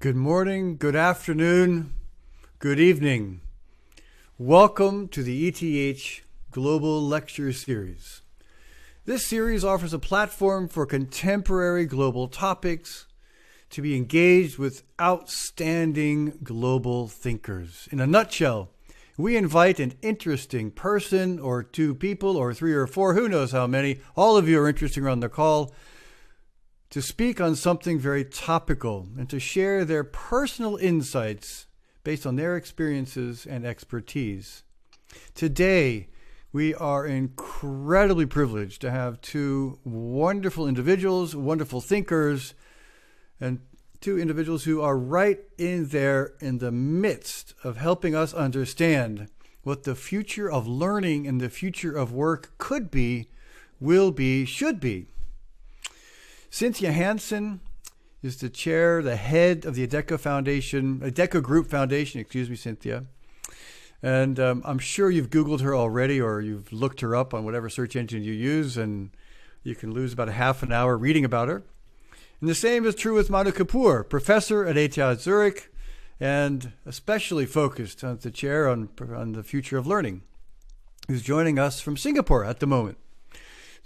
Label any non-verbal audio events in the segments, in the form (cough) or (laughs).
Good morning, good afternoon, good evening. Welcome to the ETH Global Lecture Series. This series offers a platform for contemporary global topics to be engaged with outstanding global thinkers. In a nutshell, we invite an interesting person or two people or three or four, who knows how many, all of you are interesting on the call to speak on something very topical and to share their personal insights based on their experiences and expertise. Today, we are incredibly privileged to have two wonderful individuals, wonderful thinkers, and two individuals who are right in there in the midst of helping us understand what the future of learning and the future of work could be, will be, should be. Cynthia Hansen is the chair, the head of the Adecco Foundation, Adecco Group Foundation, excuse me, Cynthia. And um, I'm sure you've Googled her already or you've looked her up on whatever search engine you use, and you can lose about a half an hour reading about her. And the same is true with Manu Kapur, professor at ETH Zurich, and especially focused on the chair on, on the future of learning, who's joining us from Singapore at the moment.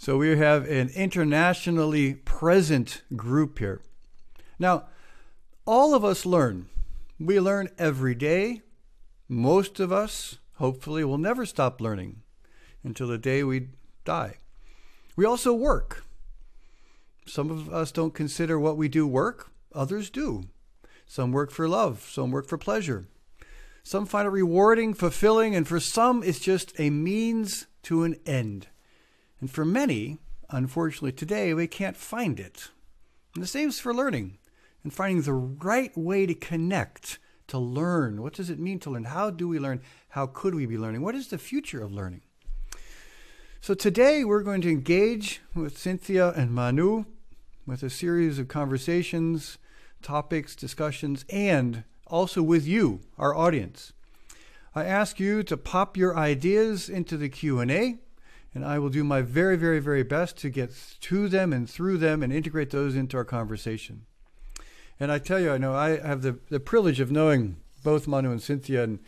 So we have an internationally present group here. Now, all of us learn. We learn every day. Most of us, hopefully, will never stop learning until the day we die. We also work. Some of us don't consider what we do work, others do. Some work for love, some work for pleasure. Some find it rewarding, fulfilling, and for some, it's just a means to an end. And for many, unfortunately, today we can't find it. And the same is for learning and finding the right way to connect, to learn. What does it mean to learn? How do we learn? How could we be learning? What is the future of learning? So today we're going to engage with Cynthia and Manu with a series of conversations, topics, discussions, and also with you, our audience. I ask you to pop your ideas into the Q&A and I will do my very, very, very best to get to them and through them and integrate those into our conversation. And I tell you, I know I have the, the privilege of knowing both Manu and Cynthia and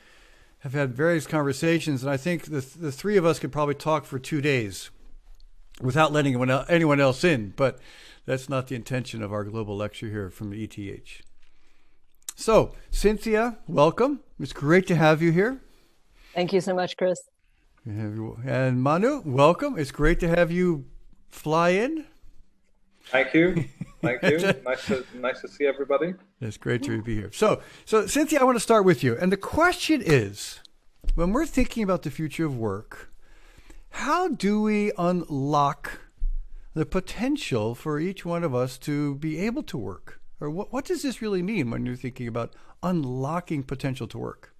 have had various conversations. And I think the, the three of us could probably talk for two days without letting anyone else, anyone else in. But that's not the intention of our global lecture here from ETH. So, Cynthia, welcome. It's great to have you here. Thank you so much, Chris. And Manu, welcome. It's great to have you fly in. Thank you. (laughs) Thank you. nice to nice to see everybody. It's great to be here. So, so Cynthia, I want to start with you. And the question is, when we're thinking about the future of work, how do we unlock the potential for each one of us to be able to work? Or what, what does this really mean when you're thinking about unlocking potential to work?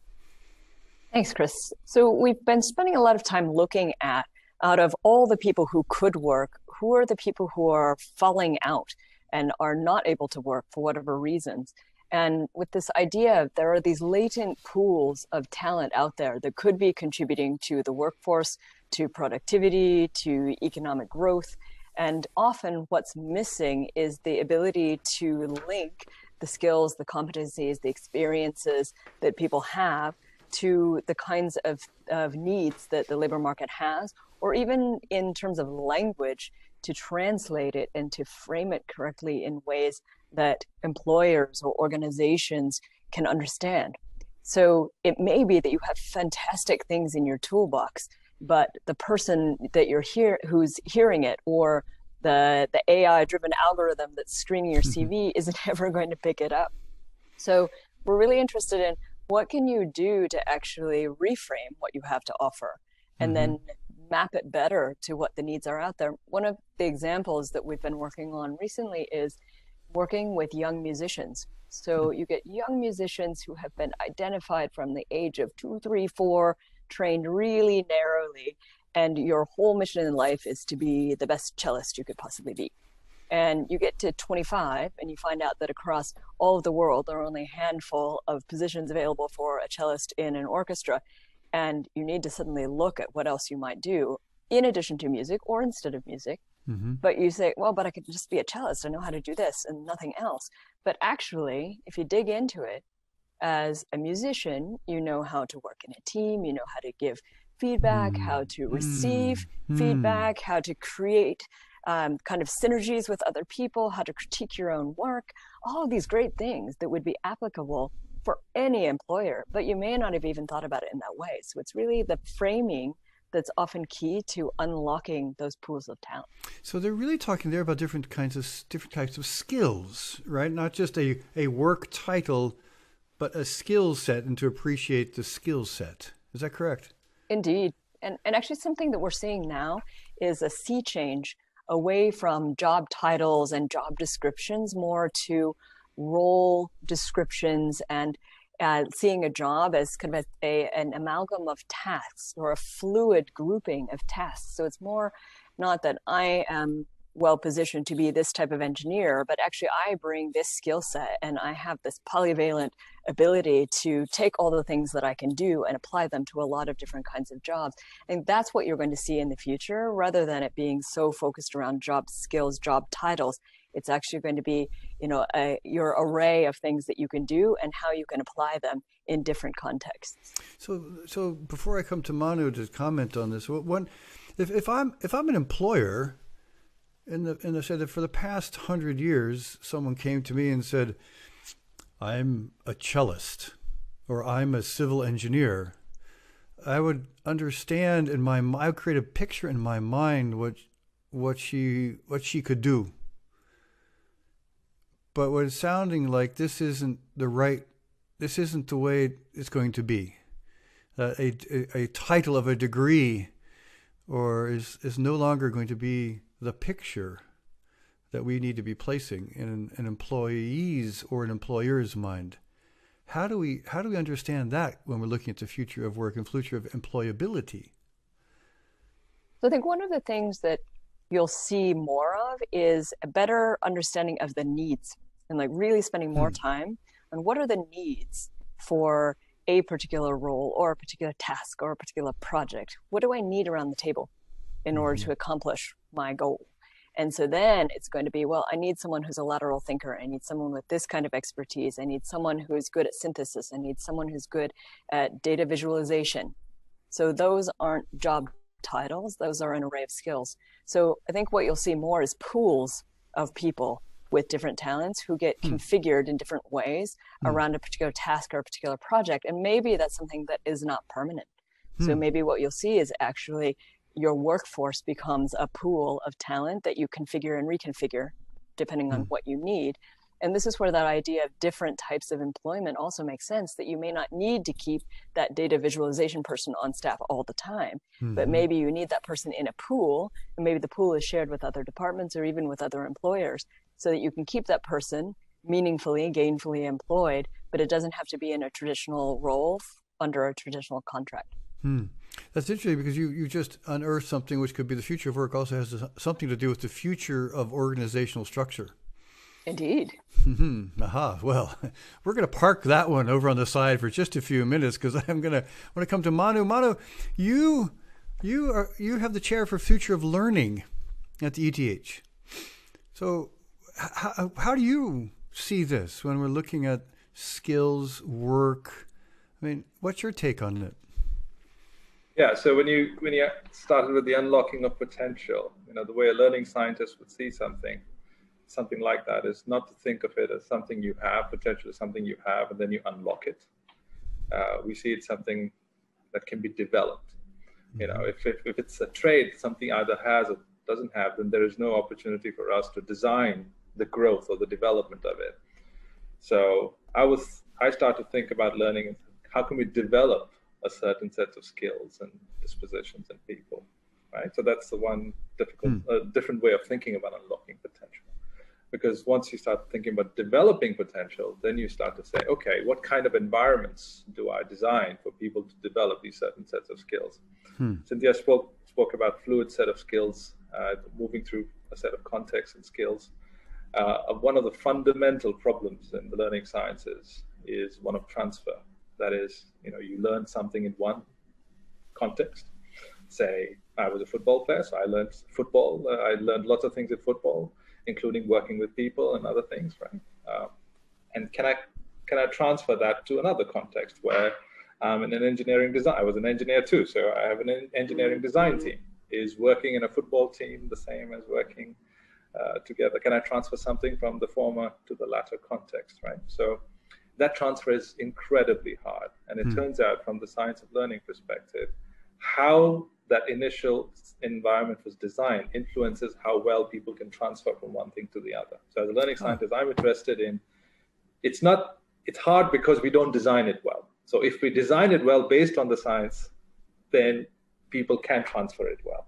Thanks, Chris. So we've been spending a lot of time looking at out of all the people who could work, who are the people who are falling out and are not able to work for whatever reasons. And with this idea, there are these latent pools of talent out there that could be contributing to the workforce, to productivity, to economic growth. And often what's missing is the ability to link the skills, the competencies, the experiences that people have to the kinds of, of needs that the labor market has, or even in terms of language, to translate it and to frame it correctly in ways that employers or organizations can understand. So it may be that you have fantastic things in your toolbox, but the person that you're here who's hearing it or the the AI driven algorithm that's screening your mm-hmm. CV (laughs) isn't ever going to pick it up. So we're really interested in what can you do to actually reframe what you have to offer and mm-hmm. then map it better to what the needs are out there one of the examples that we've been working on recently is working with young musicians so mm-hmm. you get young musicians who have been identified from the age of two three four trained really narrowly and your whole mission in life is to be the best cellist you could possibly be and you get to 25 and you find out that across all of the world there are only a handful of positions available for a cellist in an orchestra and you need to suddenly look at what else you might do in addition to music or instead of music. Mm-hmm. But you say, well, but I could just be a cellist. I know how to do this and nothing else. But actually, if you dig into it, as a musician, you know how to work in a team, you know how to give feedback, mm. how to receive mm. feedback, how to create um, kind of synergies with other people, how to critique your own work, all of these great things that would be applicable for any employer, but you may not have even thought about it in that way. So it's really the framing that's often key to unlocking those pools of talent. So they're really talking there about different kinds of different types of skills, right? Not just a, a work title, but a skill set and to appreciate the skill set. Is that correct? Indeed. And, and actually, something that we're seeing now is a sea change away from job titles and job descriptions more to role descriptions and uh, seeing a job as kind of a, an amalgam of tasks or a fluid grouping of tasks. So it's more not that I am well positioned to be this type of engineer, but actually I bring this skill set and I have this polyvalent ability to take all the things that I can do and apply them to a lot of different kinds of jobs. And that's what you're going to see in the future rather than it being so focused around job skills, job titles. It's actually going to be, you know, a, your array of things that you can do and how you can apply them in different contexts. So, so before I come to Manu to comment on this, one, if, if I'm if I'm an employer in the and I said that for the past hundred years, someone came to me and said, "I'm a cellist," or "I'm a civil engineer." I would understand in my I would create a picture in my mind what what she what she could do. But what it's sounding like this isn't the right this isn't the way it's going to be. Uh, a, a, a title of a degree or is is no longer going to be the picture that we need to be placing in an, an employee's or an employer's mind. How do we how do we understand that when we're looking at the future of work and future of employability? So I think one of the things that you'll see more of is a better understanding of the needs and like really spending more hmm. time on what are the needs for a particular role or a particular task or a particular project. What do I need around the table in order mm-hmm. to accomplish my goal. And so then it's going to be, well, I need someone who's a lateral thinker. I need someone with this kind of expertise. I need someone who's good at synthesis. I need someone who's good at data visualization. So those aren't job titles, those are an array of skills. So I think what you'll see more is pools of people with different talents who get mm. configured in different ways mm. around a particular task or a particular project. And maybe that's something that is not permanent. So hmm. maybe what you'll see is actually your workforce becomes a pool of talent that you configure and reconfigure depending on mm. what you need. And this is where that idea of different types of employment also makes sense that you may not need to keep that data visualization person on staff all the time, mm-hmm. but maybe you need that person in a pool, and maybe the pool is shared with other departments or even with other employers so that you can keep that person meaningfully, gainfully employed, but it doesn't have to be in a traditional role under a traditional contract. Hmm. That's interesting because you, you just unearthed something which could be the future of work, also has something to do with the future of organizational structure. Indeed. Mm-hmm. Aha. Well, (laughs) we're going to park that one over on the side for just a few minutes because (laughs) I'm going to want to come to Manu. Manu, you you are you have the chair for future of learning at the ETH. So, how, how do you see this when we're looking at skills, work? I mean, what's your take on it? Yeah, so when you when you started with the unlocking of potential, you know, the way a learning scientist would see something, something like that is not to think of it as something you have, potential is something you have, and then you unlock it. Uh, we see it something that can be developed. You know, if, if, if it's a trait something either has or doesn't have, then there is no opportunity for us to design the growth or the development of it. So I was I started to think about learning how can we develop a certain set of skills and dispositions in people, right? So that's the one difficult, mm. uh, different way of thinking about unlocking potential. Because once you start thinking about developing potential, then you start to say, okay, what kind of environments do I design for people to develop these certain sets of skills? Hmm. Cynthia spoke spoke about fluid set of skills, uh, moving through a set of contexts and skills. Uh, one of the fundamental problems in the learning sciences is one of transfer that is, you know, you learn something in one context, say I was a football player, so I learned football. Uh, I learned lots of things in football, including working with people and other things, right? Um, and can I can I transfer that to another context where I'm in an engineering design? I was an engineer too, so I have an engineering design team. Is working in a football team the same as working uh, together? Can I transfer something from the former to the latter context, right? So that transfer is incredibly hard. And it hmm. turns out, from the science of learning perspective, how that initial environment was designed influences how well people can transfer from one thing to the other. So, as a learning scientist, I'm interested in it's not it's hard because we don't design it well. So, if we design it well based on the science, then people can transfer it well,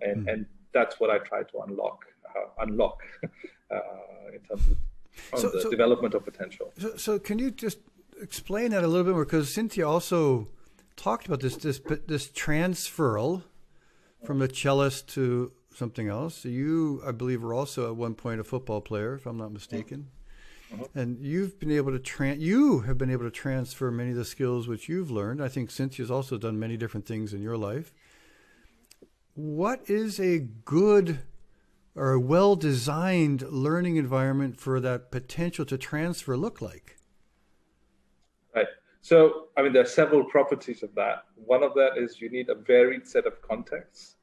and mm. and that's what I try to unlock uh, unlock (laughs) uh, in terms of on so, the so, development of potential. So, so, can you just explain that a little bit more? Because Cynthia also talked about this this this transferal from the cellist to something else. So you, I believe, were also at one point a football player, if I'm not mistaken. Mm-hmm. And you've been able to tran- you have been able to transfer many of the skills which you've learned. I think Cynthia's also done many different things in your life. What is a good or a well designed learning environment for that potential to transfer look like? Right. So, I mean, there are several properties of that. One of that is you need a varied set of contexts.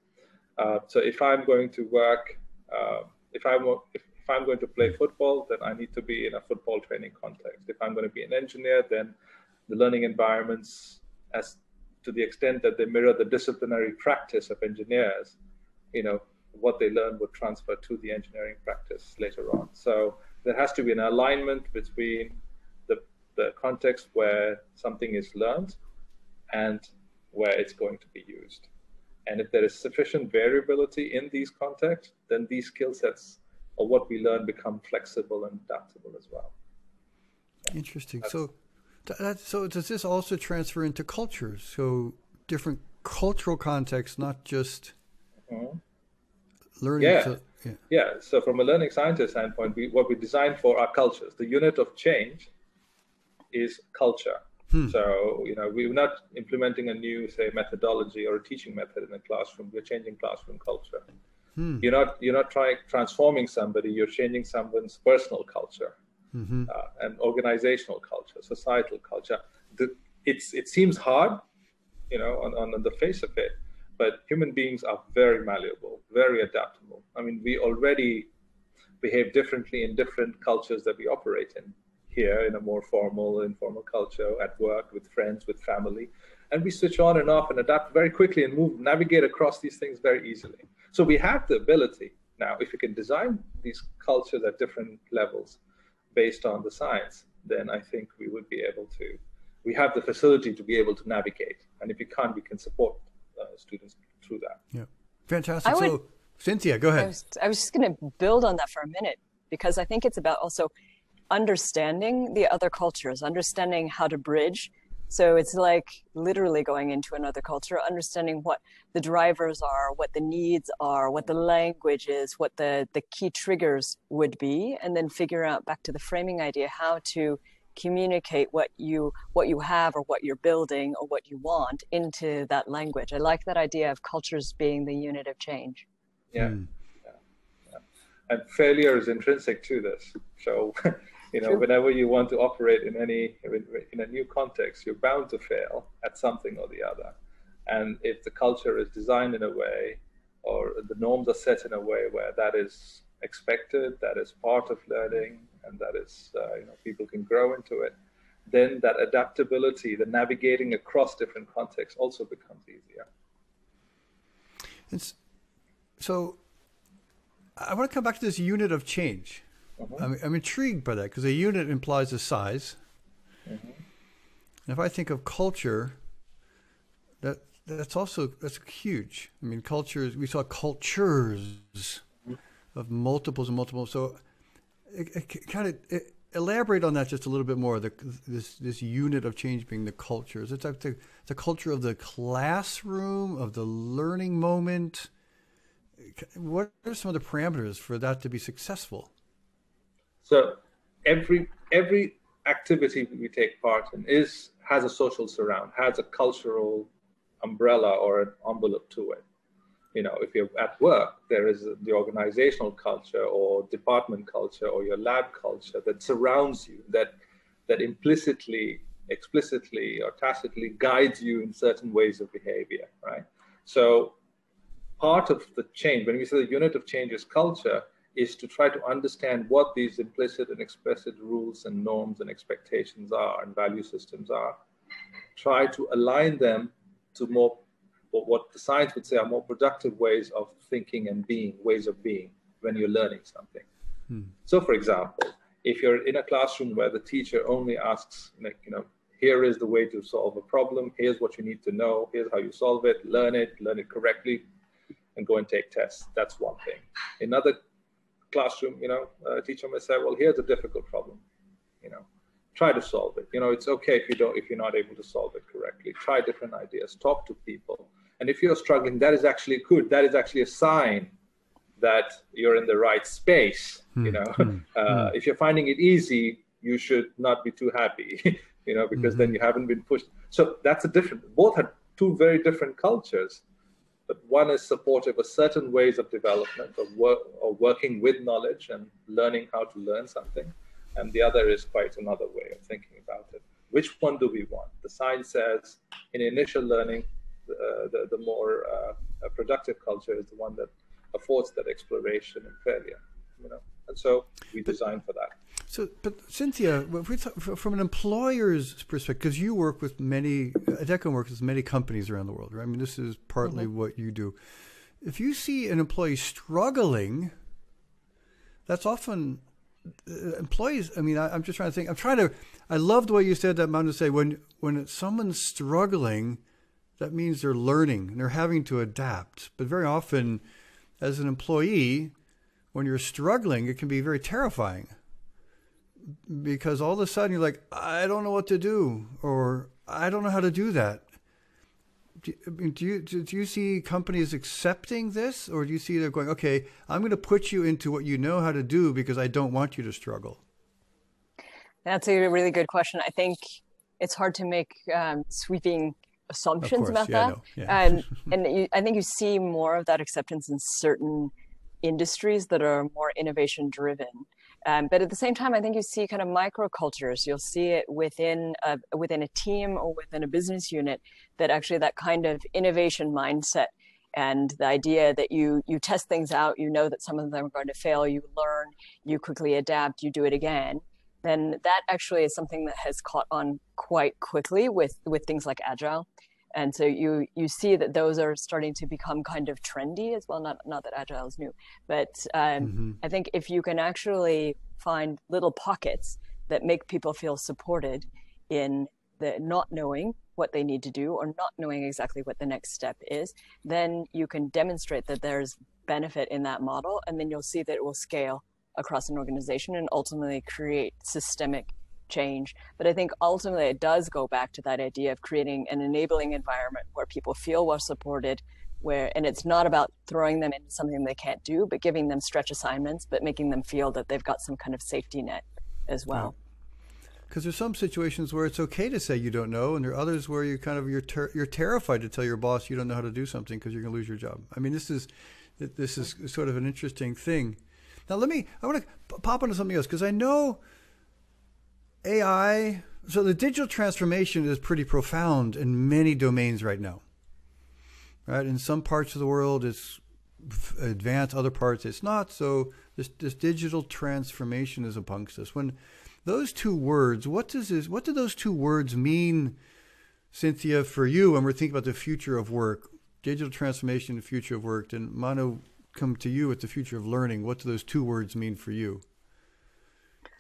Uh, so, if I'm going to work, uh, if I'm if, if I'm going to play football, then I need to be in a football training context. If I'm going to be an engineer, then the learning environments, as to the extent that they mirror the disciplinary practice of engineers, you know, what they learn would transfer to the engineering practice later on. So there has to be an alignment between the, the context where something is learned and where it's going to be used. And if there is sufficient variability in these contexts, then these skill sets or what we learn become flexible and adaptable as well. Interesting. That's, so, that, so does this also transfer into cultures? So different cultural contexts, not just. Mm-hmm learning yeah. Yeah. yeah. So from a learning scientist standpoint, we, what we design for are cultures. The unit of change is culture. Hmm. So, you know, we're not implementing a new, say, methodology or a teaching method in the classroom. We're changing classroom culture. Hmm. You're not you're not trying transforming somebody. You're changing someone's personal culture, mm-hmm. uh, and organizational culture, societal culture. The, it's it seems hard, you know, on, on the face of it, but human beings are very malleable, very adaptable. I mean, we already behave differently in different cultures that we operate in. Here, in a more formal, informal culture, at work, with friends, with family, and we switch on and off and adapt very quickly and move, navigate across these things very easily. So we have the ability now, if we can design these cultures at different levels based on the science, then I think we would be able to. We have the facility to be able to navigate, and if we can't, we can support Uh, students through that. Yeah, fantastic. Would, so, Cynthia, go ahead. I was, I was just going to build on that for a minute because I think it's about also understanding the other cultures, understanding how to bridge. So it's like literally going into another culture, understanding what the drivers are, what the needs are, what the language is, what the, the key triggers would be, and then figure out back to the framing idea how to communicate what you what you have or what you're building or what you want into that language. I like that idea of cultures being the unit of change. Yeah. Mm. yeah. yeah. And failure is intrinsic to this. So, (laughs) you know, True. whenever you want to operate in any in a new context, you're bound to fail at something or the other. And if the culture is designed in a way or the norms are set in a way where that is expected, that is part of learning, and that is uh, you know people can grow into it then that adaptability the navigating across different contexts also becomes easier it's, so i want to come back to this unit of change mm-hmm. I'm, I'm, intrigued by that because a unit implies a size mm-hmm. if i think of culture that that's also that's huge i mean cultures we saw cultures mm-hmm. of multiples and multiples so kind of elaborate on that just a little bit more. The, this this unit of change being the culture. Is it the, the culture of the classroom, of the learning moment? What are some of the parameters for that to be successful? So every every activity we take part in is has a social surround, has a cultural umbrella or an envelope to it. You know, if you're at work, there is the organizational culture or department culture or your lab culture that surrounds you, that that implicitly, explicitly, or tacitly guides you in certain ways of behavior, right? So part of the change, when we say the unit of change is culture, is to try to understand what these implicit and explicit rules and norms and expectations are and value systems are. Try to align them to more what the science would say are more productive ways of thinking and being, ways of being when you're learning something. Hmm. So, for example, if you're in a classroom where the teacher only asks, like, you know, here is the way to solve a problem, here's what you need to know, here's how you solve it, learn it, learn it correctly, and go and take tests. That's one thing. Another classroom, you know, a teacher may say, well, here's a difficult problem, you know, try to solve it. You know, it's okay if you don't, if you're not able to solve it correctly. Try different ideas, talk to people. And if you're struggling, that is actually good. That is actually a sign that you're in the right space. You hmm. know, mm (laughs) uh, if you're finding it easy, you should not be too happy. (laughs) you know, because mm-hmm. then you haven't been pushed. So that's a different. Both are two very different cultures but one is supportive of certain ways of development of work or working with knowledge and learning how to learn something and the other is quite another way of thinking about it which one do we want the science says in initial learning the, the more uh, productive culture is the one that affords that exploration and failure you know and so we design for that so, but Cynthia, talk, from an employer's perspective, because you work with many, Adecco works with many companies around the world, right? I mean, this is partly mm-hmm. what you do. If you see an employee struggling, that's often uh, employees. I mean, I, am just trying to think. I'm trying to. I love the way you said that, Manu. To say when when someone's struggling, that means they're learning and they're having to adapt. But very often, as an employee, when you're struggling, it can be very terrifying because all of a sudden you're like, I don't know what to do, or I don't know how to do that. Do, do you do you see companies accepting this, or do you see they're going, okay, I'm going to put you into what you know how to do because I don't want you to struggle? That's a really good question. I think it's hard to make um, sweeping assumptions about yeah, that. Yeah. and (laughs) and you, I think you see more of that acceptance in certain industries that are more innovation driven. Um, but at the same time, I think you see kind of microcultures. You'll see it within a, within a team or within a business unit that actually that kind of innovation mindset and the idea that you you test things out, you know that some of them are going to fail, you learn, you quickly adapt, you do it again. Then that actually is something that has caught on quite quickly with with things like agile and so you you see that those are starting to become kind of trendy as well not not that agile is new but um, mm-hmm. i think if you can actually find little pockets that make people feel supported in the not knowing what they need to do or not knowing exactly what the next step is then you can demonstrate that there's benefit in that model and then you'll see that it will scale across an organization and ultimately create systemic change. But I think ultimately it does go back to that idea of creating an enabling environment where people feel well supported, where and it's not about throwing them into something they can't do, but giving them stretch assignments, but making them feel that they've got some kind of safety net as well. Because there's some situations where it's okay to say you don't know, and there are others where you're kind of you're ter- you're terrified to tell your boss you don't know how to do something because you're going to lose your job. I mean, this is this is sort of an interesting thing. Now, let me I want to pop into something else because I know AI, so the digital transformation is pretty profound in many domains right now. Right? In some parts of the world, it's advanced, other parts, it's not. So this, this digital transformation is amongst us. When those two words, what does this, what do those two words mean, Cynthia, for you when we're thinking about the future of work? Digital transformation, the future of work, and Manu, come to you with the future of learning. What do those two words mean for you?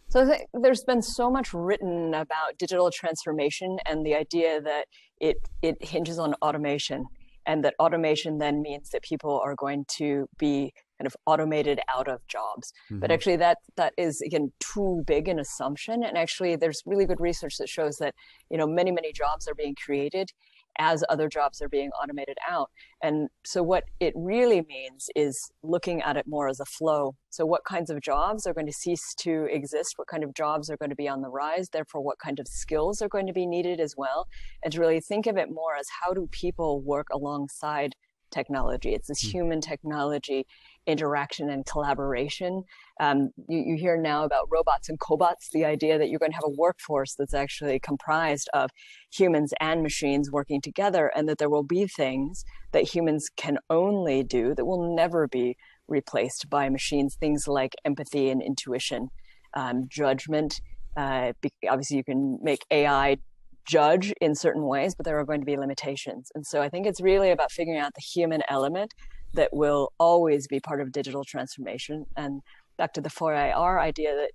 So there's been so much written about digital transformation and the idea that it it hinges on automation, and that automation then means that people are going to be kind of automated out of jobs. Mm-hmm. But actually, that that is again too big an assumption. And actually, there's really good research that shows that you know many many jobs are being created as other jobs are being automated out. And so, what it really means is looking at it more as a flow. So, what kinds of jobs are going to cease to exist? What kind of jobs are going to be on the rise? Therefore, what kind of skills are going to be needed as well? And to really think of it more as how do people work alongside technology. It's this mm. human technology interaction and collaboration. Um, you, you, hear now about robots and cobots, the idea that you're going to have a workforce that's actually comprised of humans and machines working together, and that there will be things that humans can only do that will never be replaced by machines, things like empathy and intuition, um, judgment. Uh, obviously, you can make AI judge in certain ways, but there are going to be limitations. And so I think it's really about figuring out the human element that will always be part of digital transformation. And back to the 4IR idea that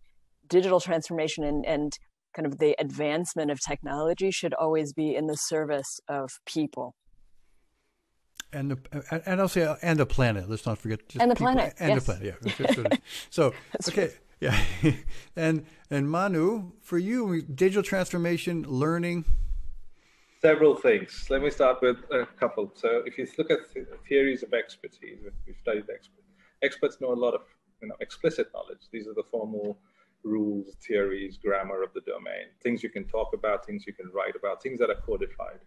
digital transformation and, and kind of the advancement of technology should always be in the service of people. And the and I'll say uh, and the planet. Let's not forget and the people, planet and yes. the planet. Yeah. (laughs) so okay, yeah. (laughs) and and Manu, for you, digital transformation, learning, several things. Let me start with a couple. So if you look at theories of expertise, we've studied experts. Experts know a lot of you know explicit knowledge. These are the formal rules, theories, grammar of the domain, things you can talk about, things you can write about, things that are codified.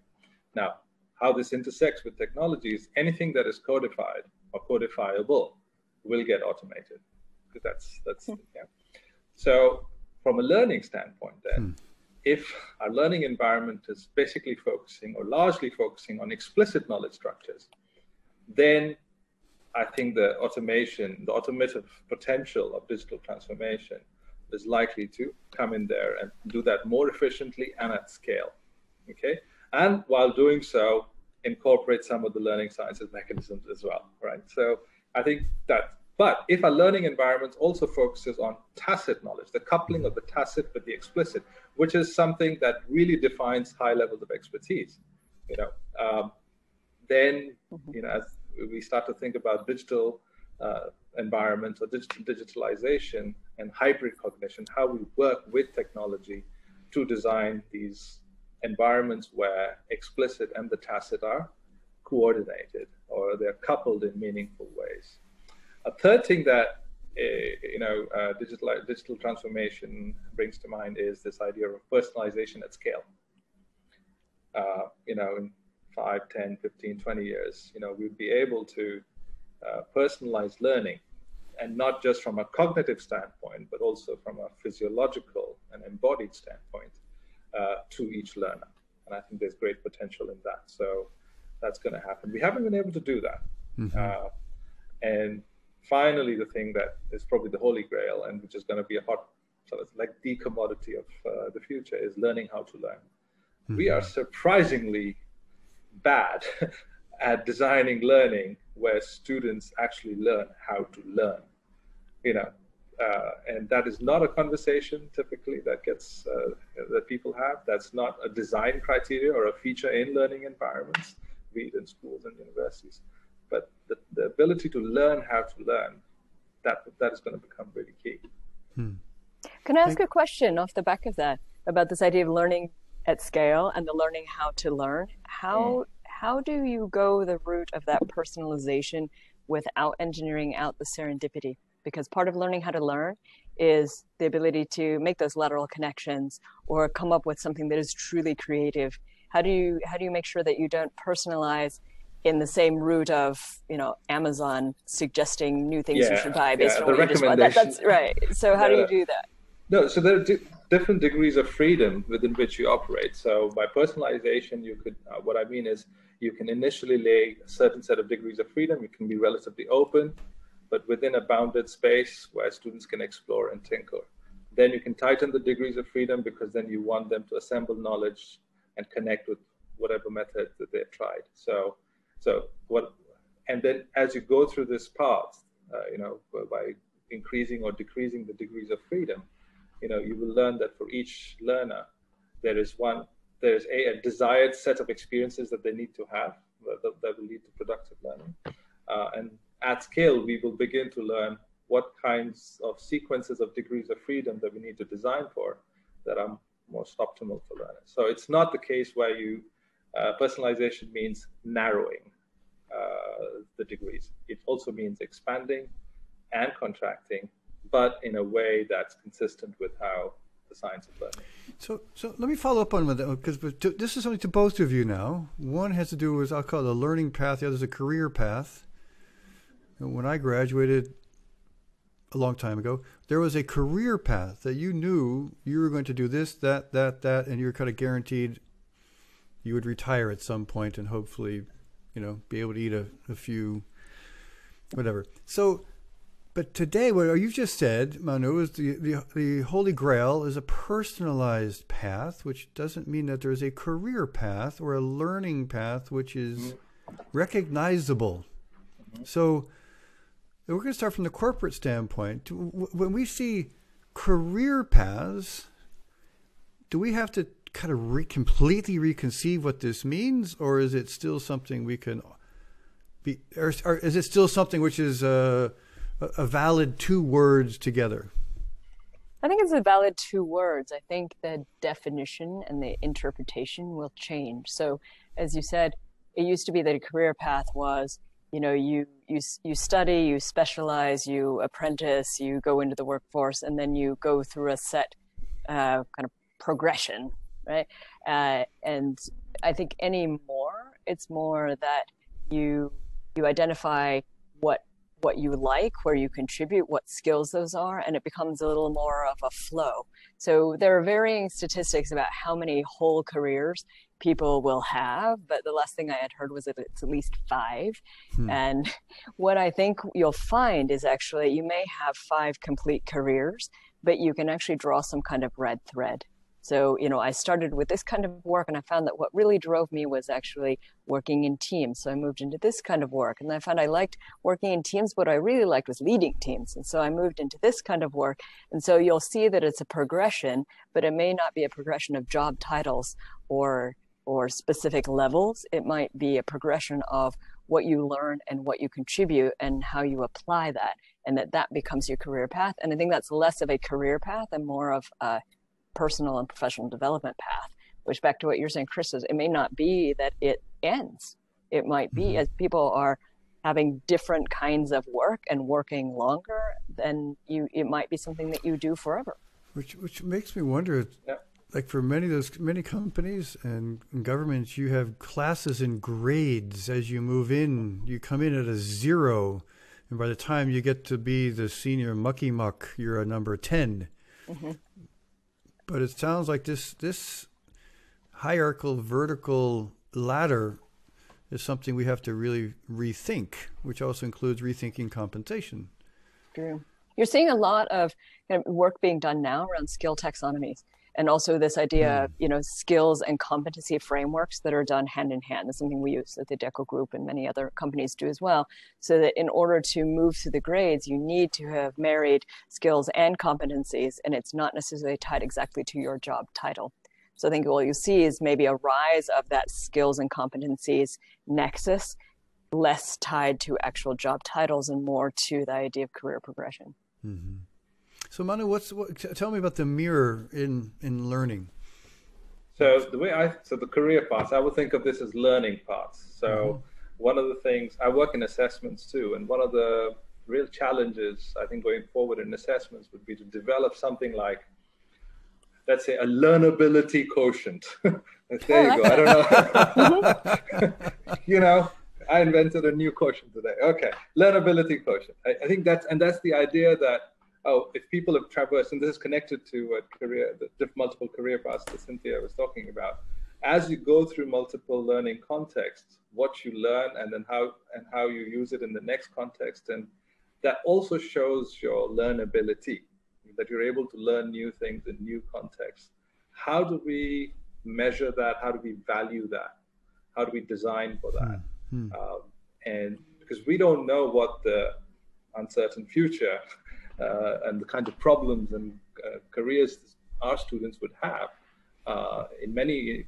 Now, how this intersects with technologies, anything that is codified or codifiable will get automated. Because That's that's hmm. yeah. So from a learning standpoint, then. Hmm if our learning environment is basically focusing or largely focusing on explicit knowledge structures, then I think the automation, the automative potential of digital transformation is likely to come in there and do that more efficiently and at scale. Okay. And while doing so, incorporate some of the learning sciences mechanisms as well. Right. So I think that but if our learning environment also focuses on tacit knowledge, the coupling of the tacit with the explicit, which is something that really defines high levels of expertise, you know, um, then mm-hmm. you know as we start to think about digital uh, environments or digital digitalization and hybrid cognition, how we work with technology to design these environments where explicit and the tacit are coordinated or they're coupled in meaningful ways. A third thing that uh, you know uh, digital digital transformation brings to mind is this idea of personalization at scale. Uh, you know, in 5, 10, 15, 20 years, you know, we'd be able to uh, personalize learning and not just from a cognitive standpoint, but also from a physiological and embodied standpoint uh, to each learner. And I think there's great potential in that. So that's going to happen. We haven't been able to do that. Mm-hmm. Uh, and finally, the thing that is probably the holy grail and which is going to be a hot sort of like the commodity of uh, the future is learning how to learn. Mm-hmm. We are surprisingly bad (laughs) at designing learning where students actually learn how to learn. You know, uh, and that is not a conversation typically that gets uh, that people have. That's not a design criteria or a feature in learning environments, be it in schools and universities the, the ability to learn how to learn that that is going to become really key hmm. can i ask a question off the back of that about this idea of learning at scale and the learning how to learn how mm. how do you go the route of that personalization without engineering out the serendipity because part of learning how to learn is the ability to make those lateral connections or come up with something that is truly creative how do you how do you make sure that you don't personalize in the same route of you know Amazon suggesting new things yeah, you should buy based yeah, on what you just bought. That, that's right. So how do you do that? No, so there are d- different degrees of freedom within which you operate. So by personalization, you could uh, what I mean is you can initially lay a certain set of degrees of freedom. You can be relatively open, but within a bounded space where students can explore and tinker. Then you can tighten the degrees of freedom because then you want them to assemble knowledge and connect with whatever method that they've tried. So so what, and then as you go through this path, uh, you know, by increasing or decreasing the degrees of freedom, you know, you will learn that for each learner, there is one, there is a, a desired set of experiences that they need to have that, that will lead to productive learning. Uh, and at scale, we will begin to learn what kinds of sequences of degrees of freedom that we need to design for that are most optimal for learners. So it's not the case where you uh, personalization means narrowing uh, the degrees. It also means expanding and contracting, but in a way that's consistent with how the science of learning. So, so let me follow up on that because this is something to both of you now. One has to do with I'll call it a learning path. The other is a career path. When I graduated a long time ago, there was a career path that you knew you were going to do this, that, that, that, and you were kind of guaranteed you would retire at some point and hopefully, you know, be able to eat a, a few, whatever. So but today, what you've just said, Manu, is the, the, the Holy Grail is a personalized path, which doesn't mean that there's a career path or a learning path which is recognizable. So we're going to start from the corporate standpoint. When we see career paths, do we have to kind of re- completely reconceive what this means, or is it still something we can be, or, or is it still something which is uh, a valid two words together? I think it's a valid two words. I think the definition and the interpretation will change. So, as you said, it used to be that a career path was, you know, you you you study, you specialize, you apprentice, you go into the workforce, and then you go through a set uh, kind of progression, right? Uh, and I think anymore, it's more that you you identify what what you like, where you contribute, what skills those are, and it becomes a little more of a flow. So there are varying statistics about how many whole careers people will have, but the last thing I had heard was that it's at least five. Hmm. And (laughs) what I think you'll find is actually you may have five complete careers, but you can actually draw some kind of red thread. So, you know, I started with this kind of work and I found that what really drove me was actually working in teams. So I moved into this kind of work and I found I liked working in teams. What I really liked was leading teams. And so I moved into this kind of work. And so you'll see that it's a progression, but it may not be a progression of job titles or or specific levels. It might be a progression of what you learn and what you contribute and how you apply that and that that becomes your career path. And I think that's less of a career path and more of a personal and professional development path which back to what you're saying chris is it may not be that it ends it might be mm-hmm. as people are having different kinds of work and working longer then you it might be something that you do forever which which makes me wonder yeah. like for many of those many companies and governments you have classes and grades as you move in you come in at a zero and by the time you get to be the senior mucky muck you're a number 10 mm-hmm. But it sounds like this this hierarchical vertical ladder is something we have to really rethink, which also includes rethinking compensation. True. You're seeing a lot of work being done now around skill taxonomies and also this idea of you know skills and competency frameworks that are done hand in hand. That's something we use at the Adecco Group and many other companies do as well. So that in order to move through the grades, you need to have married skills and competencies, and it's not necessarily tied exactly to your job title. So I think what you see is maybe a rise of that skills and competencies nexus, less tied to actual job titles and more to the idea of career progression. Mm-hmm. So Manu, what's what, tell me about the mirror in in learning. So the way I so the career paths, I would think of this as learning paths. So mm-hmm. one of the things I work in assessments too, and one of the real challenges I think going forward in assessments would be to develop something like let's say a learnability quotient. (laughs) there you go. I don't know. (laughs) you know, I invented a new quotient today. Okay, learnability quotient. I, I, think that's and that's the idea that oh, if people have traversed, and this is connected to what career, the multiple career paths that Cynthia was talking about, as you go through multiple learning contexts, what you learn and then how and how you use it in the next context, and that also shows your learnability, that you're able to learn new things in new contexts. How do we measure that? How do we value that? How do we design for that? Mm-hmm. Um, and because we don't know what the uncertain future uh, and the kinds of problems and uh, careers our students would have uh, in many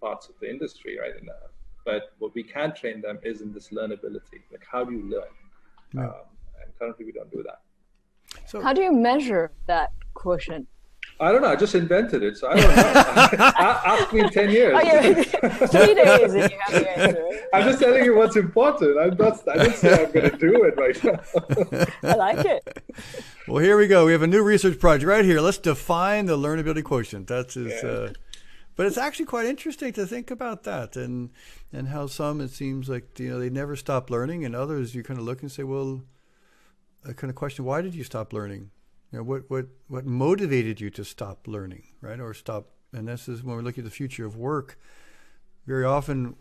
parts of the industry, right? And, but what we can train them is in this learnability. Like, how do you learn? Yeah. Um, and currently, we don't do that. So, how do you measure that quotient? I don't know. I just invented it, so I don't know. (laughs) Ask me in ten years. Oh, yeah. (laughs) Three days, and you have the answer. I'm just telling you what's important. I'm not. I didn't say I'm going to do it right now. (laughs) I like it. Well, here we go. We have a new research project right here. Let's define the learnability quotient. That's his. Yeah. Uh, but it's actually quite interesting to think about that, and and how some it seems like you know they never stop learning, and others you kind of look and say, well, I kind of question why did you stop learning? Know, what what what motivated you to stop learning, right, or stop? And this is when we look at the future of work. Very often,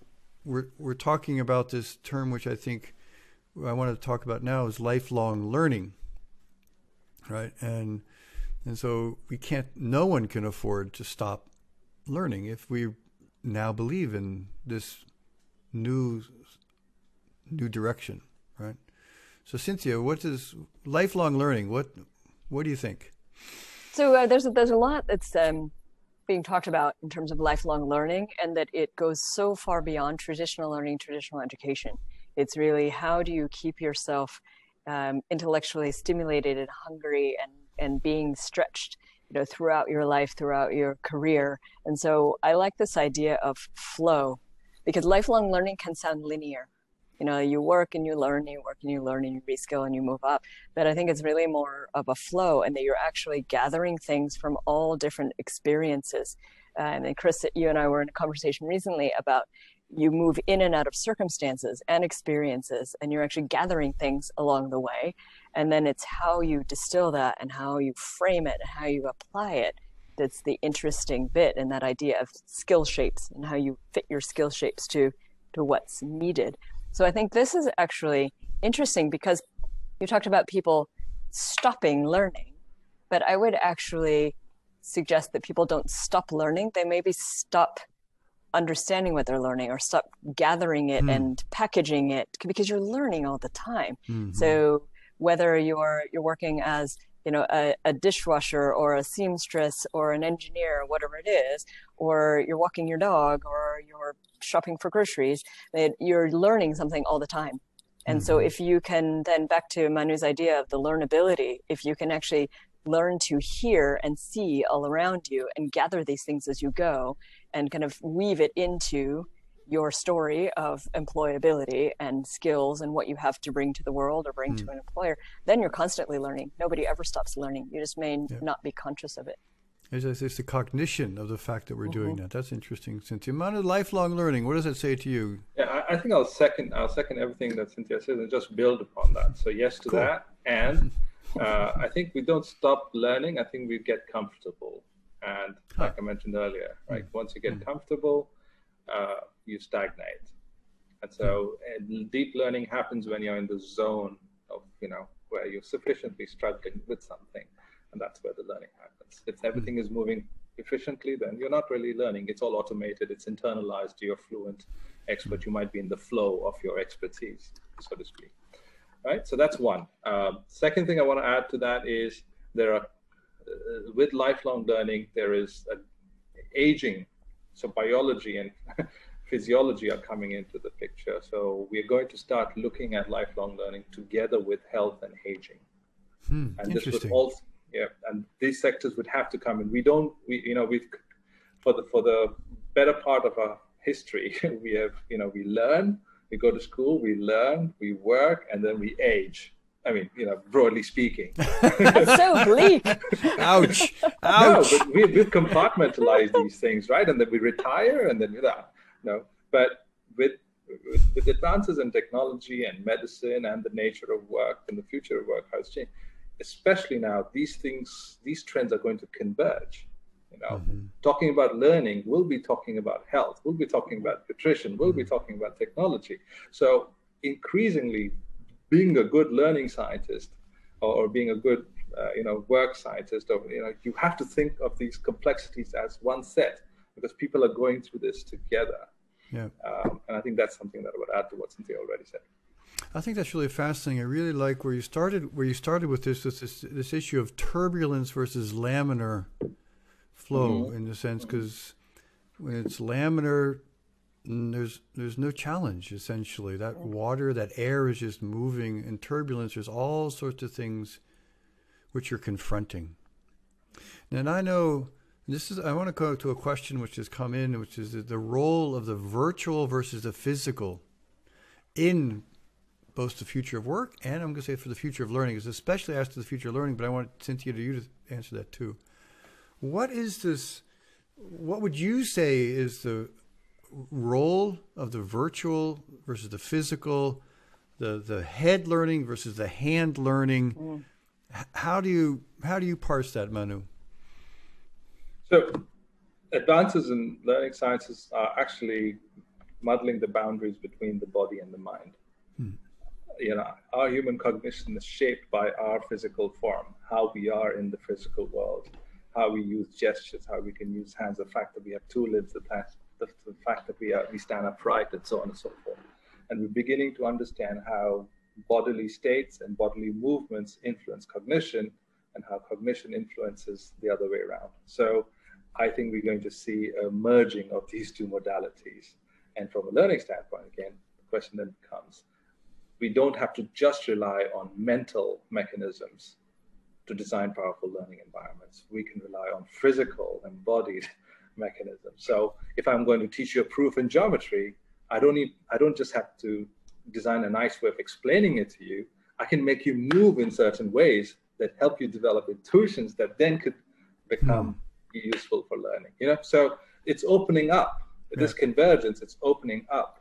we're we're talking about this term, which I think I want to talk about now is lifelong learning, right? And and so we can't. No one can afford to stop learning if we now believe in this new new direction, right? So Cynthia, what is lifelong learning? What what do you think? So uh, there's a, there's a lot that's um, being talked about in terms of lifelong learning, and that it goes so far beyond traditional learning, traditional education. It's really how do you keep yourself um, intellectually stimulated and hungry and and being stretched you know throughout your life throughout your career and so i like this idea of flow because lifelong learning can sound linear you know you work and you learn and you work and you learn and you reskill and you move up. But i think it's really more of a flow and that you're actually gathering things from all different experiences. Um, and chris you and i were in a conversation recently about you move in and out of circumstances and experiences and you're actually gathering things along the way. And then it's how you distill that and how you frame it and how you apply it that's the interesting bit and that idea of skill shapes and how you fit your skill shapes to to what's needed so i think this is actually interesting because you talked about people stopping learning but i would actually suggest that people don't stop learning they maybe stop understanding what they're learning or stop gathering it mm. and packaging it because you're learning all the time mm-hmm. so whether you're you're working as you know a, a, dishwasher or a seamstress or an engineer whatever it is or you're walking your dog or you're shopping for groceries you're learning something all the time and mm-hmm. so if you can then back to manu's idea of the learnability if you can actually learn to hear and see all around you and gather these things as you go and kind of weave it into your story of employability and skills and what you have to bring to the world or bring mm. to an employer, then you're constantly learning. Nobody ever stops learning. You just may yeah. not be conscious of it. It's, it's the cognition of the fact that we're mm-hmm. doing that. That's interesting, Cynthia. Amount of lifelong learning. What does it say to you? Yeah, I, I, think I'll second. I'll second everything that Cynthia says and just build upon that. So yes to cool. that, and uh, I think we don't stop learning. I think we get comfortable, and like huh. I mentioned earlier, right? Mm. Once you get mm. comfortable, uh, you stagnate. And so and deep learning happens when you're in the zone of, you know, where you're sufficiently struggling with something. And that's where the learning happens. If hmm. everything is moving efficiently, then you're not really learning. It's all automated, it's internalized, you're fluent expert. You might be in the flow of your expertise, so to speak. Right? So that's one. Um, second thing I want to add to that is there are, uh, with lifelong learning, there is a aging. So biology and (laughs) physiology are coming into the picture. So we're going to start looking at lifelong learning together with health and aging. Hmm, and this would also, yeah, and these sectors would have to come in. We don't, we, you know, we've for the for the better part of our history, (laughs) we have, you know, we learn, we go to school, we learn, we work, and then we age. I mean, you know, broadly speaking. (laughs) That's so bleak. Ouch. (laughs) Ouch. No, but we, we've compartmentalized these things, right? And then we retire, and then you know, no, but with, with, with advances in technology and medicine and the nature of work and the future of work has changed. Especially now, these things, these trends are going to converge. You know, mm-hmm. talking about learning, we'll be talking about health, we'll be talking about nutrition, we'll mm-hmm. be talking about technology. So increasingly, being a good learning scientist or, being a good uh, you know work scientist or you know you have to think of these complexities as one set because people are going through this together yeah. Um, and I think that's something that I would add to what Cynthia already said. I think that's really fascinating. I really like where you started. Where you started with this this this, this issue of turbulence versus laminar flow, mm-hmm. in the sense, because when it's laminar, there's there's no challenge essentially. That water, that air is just moving. In turbulence, there's all sorts of things which you're confronting. And I know this is. I want to go to a question which has come in, which is the role of the virtual versus the physical in both the future of work and I'm going to say for the future of learning. Is especially as to the future of learning, but I want Cynthia to you to answer that too. What is this? What would you say is the role of the virtual versus the physical, the the head learning versus the hand learning? Mm. How do you how do you parse that, Manu? So, advances in learning sciences are actually muddling the boundaries between the body and the mind. Hmm. You know, our human cognition is shaped by our physical form, how we are in the physical world, how we use gestures, how we can use hands, the fact that we have two limbs, the fact, the, the fact that we, are, we stand upright, and so on and so forth. And we're beginning to understand how bodily states and bodily movements influence cognition and how cognition influences the other way around. So I think we're going to see a merging of these two modalities. And from a learning standpoint, again, the question then becomes we don't have to just rely on mental mechanisms to design powerful learning environments. We can rely on physical, embodied mechanisms. So if I'm going to teach you a proof in geometry, I don't need, I don't just have to design a nice way of explaining it to you. I can make you move in certain ways that help you develop intuitions that then could become mm. useful for learning. You know, so it's opening up yeah. this convergence. It's opening up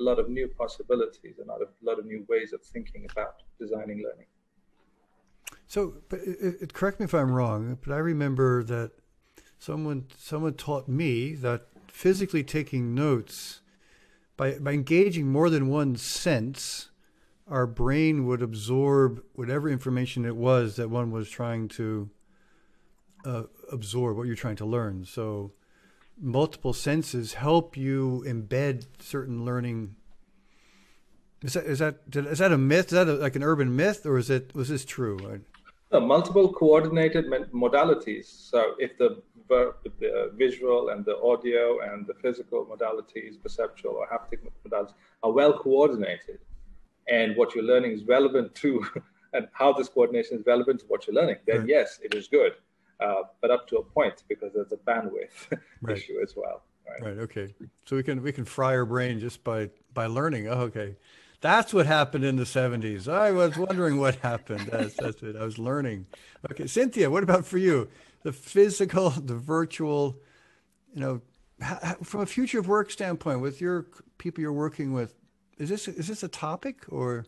a lot of new possibilities, a lot of a lot of new ways of thinking about designing learning. So, but it, it, correct me if I'm wrong, but I remember that someone someone taught me that physically taking notes by by engaging more than one sense, our brain would absorb whatever information it was that one was trying to uh, absorb, what you're trying to learn. So, multiple senses help you embed certain learning. Is that is that is that a myth? Is that a, like an urban myth, or is it was this true? No, multiple coordinated modalities. So if the, the visual and the audio and the physical modalities, perceptual or haptic modalities, are well coordinated, and what you're learning is relevant to, (laughs) and how this coordination is relevant to what you're learning, then right. yes, it is good. Uh, but up to a point because there's a bandwidth (laughs) right. issue as well. Right. right. Okay. So we can we can fry our brain just by by learning. Oh, okay. That's what happened in the 70s. I was wondering what (laughs) happened. That's, that's it. I was learning. Okay, Cynthia, what about for you? The physical, (laughs) the virtual, you know, from a future of work standpoint, with your people you're working with, is this is this a topic or?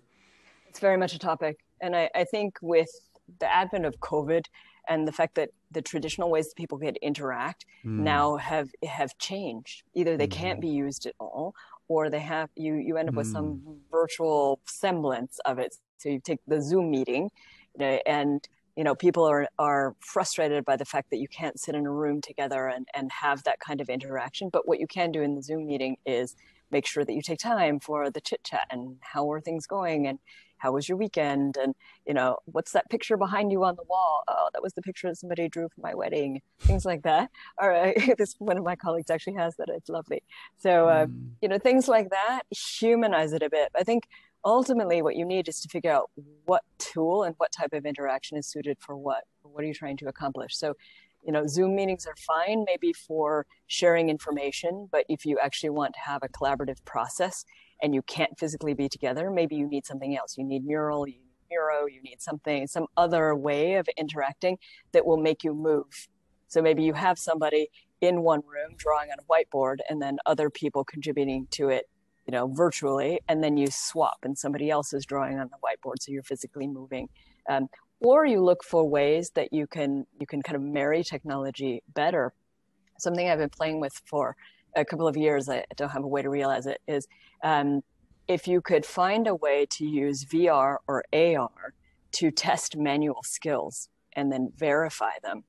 It's very much a topic, and I, I think with the advent of COVID and the fact that the traditional ways that people could interact mm. now have have changed. Either they mm. can't be used at all, or they have you you end up with some hmm. virtual semblance of it. So you take the Zoom meeting, you know, and you know people are are frustrated by the fact that you can't sit in a room together and and have that kind of interaction. But what you can do in the Zoom meeting is make sure that you take time for the chit chat and how are things going and how was your weekend? And you know what's that picture behind you on the wall? Oh that was the picture that somebody drew for my wedding things like that. (laughs) All right (laughs) this one of my colleagues actually has that it's lovely. So uh, mm. you know things like that humanize it a bit. I think ultimately what you need is to figure out what tool and what type of interaction is suited for what what are you trying to accomplish so you know zoom meetings are fine maybe for sharing information but if you actually want to have a collaborative process and you can't physically be together, maybe you need something else. You need mural, you need Miro, you need something, some other way of interacting that will make you move. So maybe you have somebody in one room drawing on a whiteboard and then other people contributing to it, you know, virtually, and then you swap and somebody else is drawing on the whiteboard, so you're physically moving. Um, or you look for ways that you can you can kind of marry technology better. Something I've been playing with for a couple of years, I don't have a way to realize it, is um, if you could find a way to use VR or AR to test manual skills and then verify them,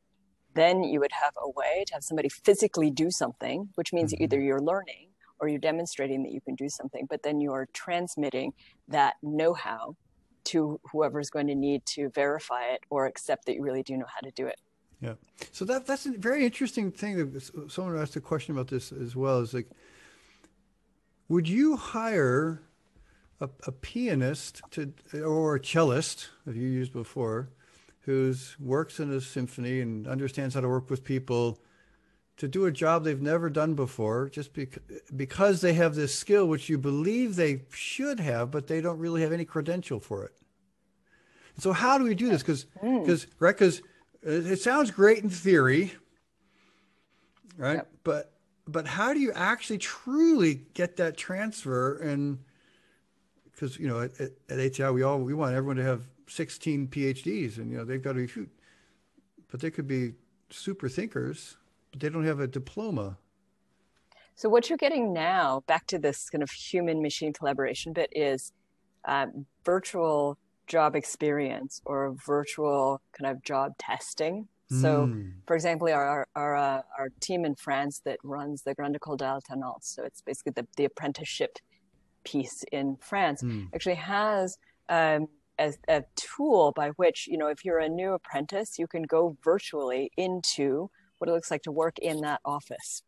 then you would have a way to have somebody physically do something, which means mm-hmm. either you're learning or you're demonstrating that you can do something, but then you're transmitting that know how to whoever is going to need to verify it or accept that you really do know how to do it. Yeah. So that that's a very interesting thing. Someone asked a question about this as well. Is like, would you hire a, a pianist to or a cellist, as you used before, who works in a symphony and understands how to work with people to do a job they've never done before just bec- because they have this skill which you believe they should have but they don't really have any credential for it. So how do we do this? Because because mm. right because it sounds great in theory right? Yep. but but how do you actually truly get that transfer? And because you know at, at, ATI we all we want everyone to have 16 PhDs and you know they've got to be but they could be super thinkers but they don't have a diploma so what you're getting now back to this kind of human machine collaboration bit is um, virtual job experience or virtual kind of job testing so, mm. for example, our our uh, our team in France that runs the Grande École d'Alternance, so it's basically the, the apprenticeship piece in France, mm. actually has um, a, a tool by which you know if you're a new apprentice, you can go virtually into what it looks like to work in that office,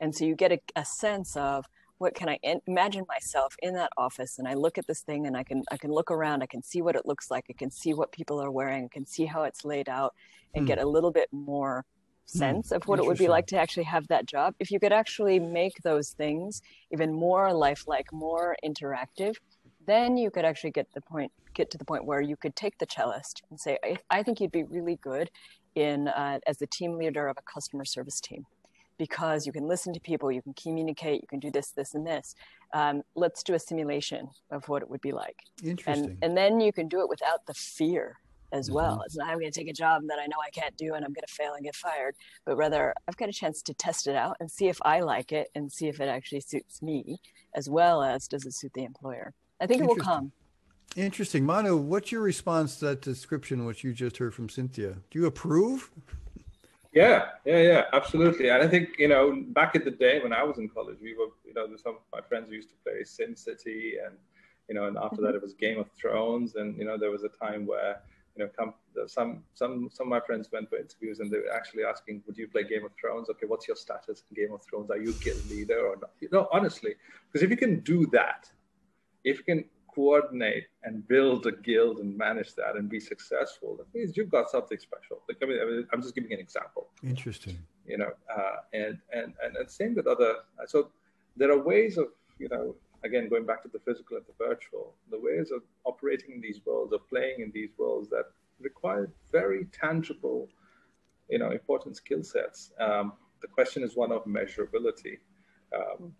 and so you get a, a sense of what can I imagine myself in that office and I look at this thing and I can I can look around I can see what it looks like I can see what people are wearing I can see how it's laid out and mm. get a little bit more hmm. sense mm. of what it would be like to actually have that job if you could actually make those things even more lifelike more interactive then you could actually get the point get to the point where you could take the cellist and say I, I think you'd be really good in uh, as the team leader of a customer service team because you can listen to people, you can communicate, you can do this, this, and this. Um, let's do a simulation of what it would be like. Interesting. And, and then you can do it without the fear as mm-hmm. well. It's not I'm going to take a job that I know I can't do and I'm going to fail and get fired, but rather I've got a chance to test it out and see if I like it and see if it actually suits me as well as does it suit the employer. I think it will come. Interesting. Manu, what's your response to that description, which you just heard from Cynthia? Do you approve? Yeah, yeah, yeah, absolutely. And I think you know, back in the day when I was in college, we were, you know, some of my friends used to play Sim City, and you know, and after mm-hmm. that it was Game of Thrones, and you know, there was a time where you know, come, some some some of my friends went for interviews, and they were actually asking, "Would you play Game of Thrones? Okay, what's your status in Game of Thrones? Are you guild leader or not?" You know, honestly, because if you can do that, if you can coordinate and build a guild and manage that and be successful, that means you've got something special. Like, I mean, I am just giving an example. Interesting. You know, uh, and, and, and, and same with other, so there are ways of, you know, again, going back to the physical and the virtual, the ways of operating in these worlds, of playing in these worlds that require very tangible, you know, important skill sets. Um, the question is one of measurability. Um,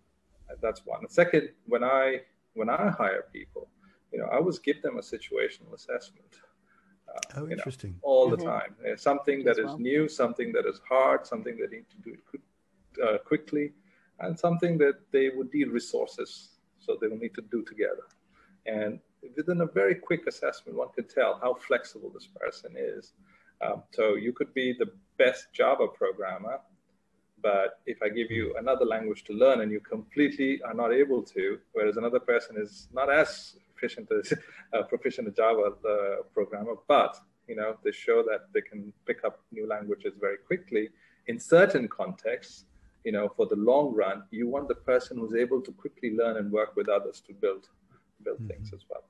that's one. Second, when I when I hire people, you know, I always give them a situational assessment. Uh, oh, interesting. Know, all mm-hmm. the time. something that is new, something that is hard, something that need to do it uh, quickly, and something that they would need resources, so they will need to do together. And within a very quick assessment, one can tell how flexible this person is. Um, so you could be the best Java programmer, but if I give you another language to learn and you completely are not able to, whereas another person is not as proficient as (laughs) uh, proficient as Java uh, programmer, but you know they show that they can pick up new languages very quickly in certain contexts. You know, for the long run, you want the person who's able to quickly learn and work with others to build build mm-hmm. things as well.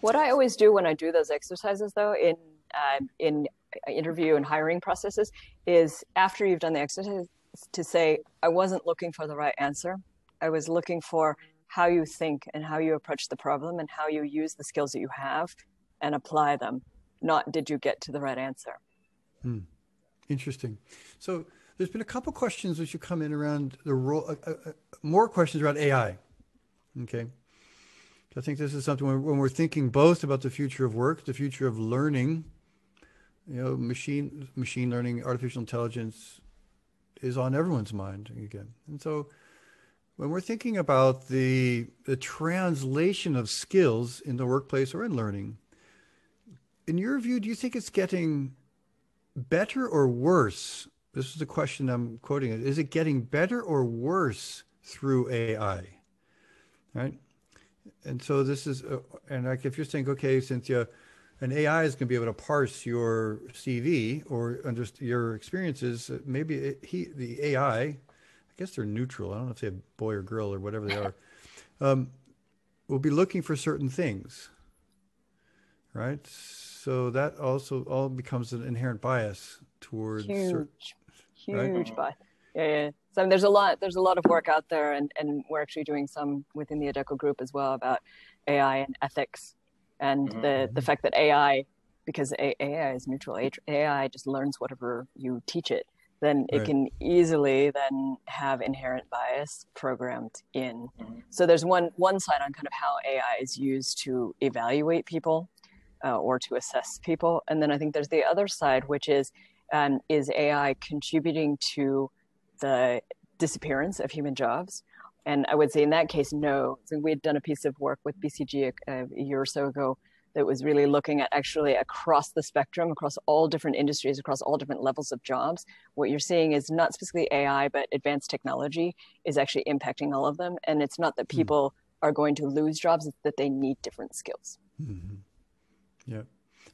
What I always do when I do those exercises, though, in uh, in interview and hiring processes, is after you've done the exercise, to say, I wasn't looking for the right answer. I was looking for how you think and how you approach the problem and how you use the skills that you have and apply them, not did you get to the right answer. Hmm. Interesting. So there's been a couple questions which have come in around the role, uh, uh, uh more questions around AI. Okay. I think this is something when, when we're thinking both about the future of work, the future of learning, you know, machine machine learning, artificial intelligence, is on everyone's mind again. And so when we're thinking about the, the translation of skills in the workplace or in learning, in your view, do you think it's getting better or worse? This is the question I'm quoting it. Is it getting better or worse through AI? Right? And so this is, uh, and like if you're saying, okay, Cynthia, an AI is going to be able to parse your CV or under your experiences. Uh, maybe it, he, the AI, I guess they're neutral. I don't know if they're boy or girl or whatever they are, (laughs) um, will be looking for certain things, right? So that also all becomes an inherent bias towards huge, certain, huge right? bias. Yeah, yeah. So there's a lot there's a lot of work out there, and and we're actually doing some within the Adecco group as well about AI and ethics, and mm-hmm. the the fact that AI because AI is neutral. AI just learns whatever you teach it. Then it right. can easily then have inherent bias programmed in. Mm-hmm. So there's one one side on kind of how AI is used to evaluate people uh, or to assess people, and then I think there's the other side, which is um, is AI contributing to the disappearance of human jobs? And I would say in that case, no. So we had done a piece of work with BCG a, a year or so ago that was really looking at actually across the spectrum, across all different industries, across all different levels of jobs. What you're seeing is not specifically AI, but advanced technology is actually impacting all of them. And it's not that hmm. people mm-hmm. are going to lose jobs, it's that they need different skills. Mm-hmm. Yeah.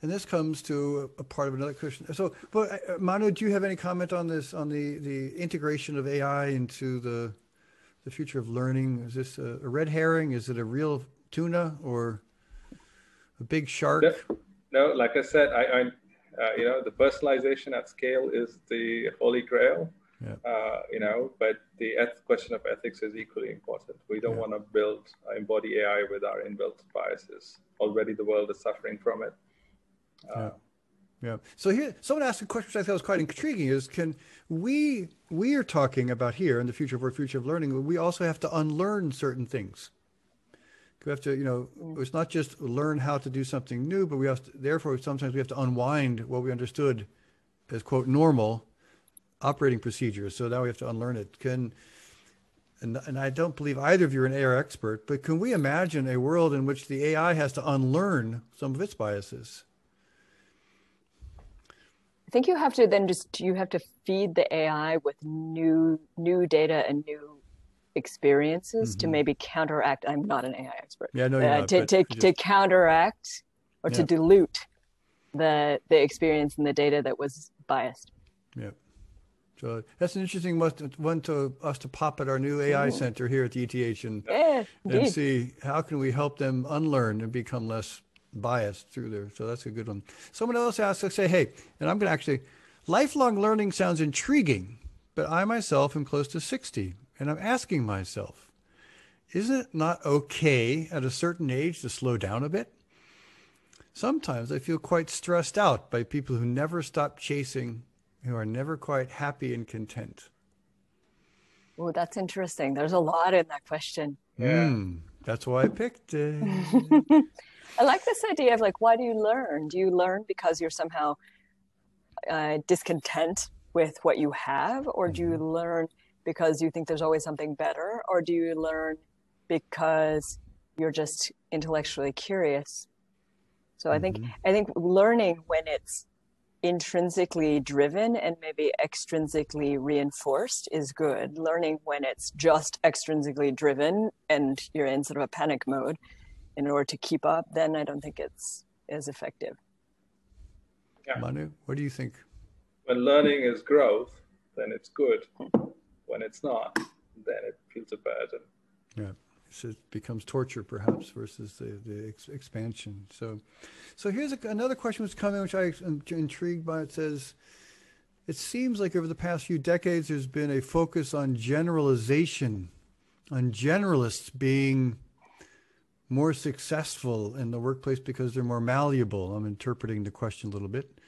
And this comes to a, part of another question. So, but uh, Manu, do you have any comment on this, on the, the integration of AI into the, the future of learning? Is this a, a red herring? Is it a real tuna or a big shark? No, like I said, I, I uh, you know, the personalization at scale is the holy grail. Yeah. Uh, you know, but the eth- question of ethics is equally important. We don't yeah. want to build, uh, embody AI with our inbuilt biases. Already the world is suffering from it yeah. Yeah. So here, someone asked a question which I thought was quite intriguing: is can we we are talking about here in the future of work, future of learning? We also have to unlearn certain things. We have to, you know, mm. it's not just learn how to do something new, but we have to, therefore sometimes we have to unwind what we understood as quote normal operating procedures. So now we have to unlearn it. Can and, and I don't believe either of you are an AI expert, but can we imagine a world in which the AI has to unlearn some of its biases? Think you have to then just you have to feed the AI with new new data and new experiences mm-hmm. to maybe counteract. I'm not an AI expert. Yeah, no, uh, not, to to, just... to counteract or yeah. to dilute the the experience and the data that was biased. Yeah. So that's an interesting one to us to pop at our new AI center here at the ETH and, yeah, and see how can we help them unlearn and become less biased through there. So that's a good one. Someone else asked, I say, hey, and I'm going to actually, lifelong learning sounds intriguing, but I myself am close to 60, and I'm asking myself, isn't it not okay at a certain age to slow down a bit? Sometimes I feel quite stressed out by people who never stop chasing, who are never quite happy and content. Oh, that's interesting. There's a lot in that question. Yeah. Mm, that's why I picked it. (laughs) I like this idea of like, why do you learn? Do you learn because you're somehow uh, discontent with what you have, or do you mm-hmm. learn because you think there's always something better, or do you learn because you're just intellectually curious? So I think mm-hmm. I think learning when it's intrinsically driven and maybe extrinsically reinforced is good. Learning when it's just extrinsically driven and you're in sort of a panic mode in order to keep up, then I don't think it's as effective. Yeah. Manu, what do you think? When learning is growth, then it's good. Mm-hmm. When it's not, then it feels a burden. Yeah. So it becomes torture, perhaps, versus the, the ex- expansion. So, so here's a, another question that's coming, which I am intrigued by. It says, it seems like over the past few decades, there's been a focus on generalization, on generalists being more successful in the workplace because they're more malleable. I'm interpreting the question a little bit.